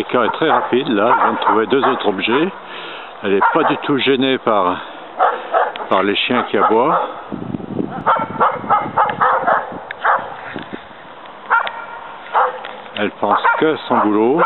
Erika est très rapide, là, elle vient de trouver deux autres objets. Elle n'est pas du tout gênée par, par les chiens qui aboient. Elle pense que son boulot.